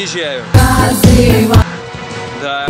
Odjížděj. Nazývá Да.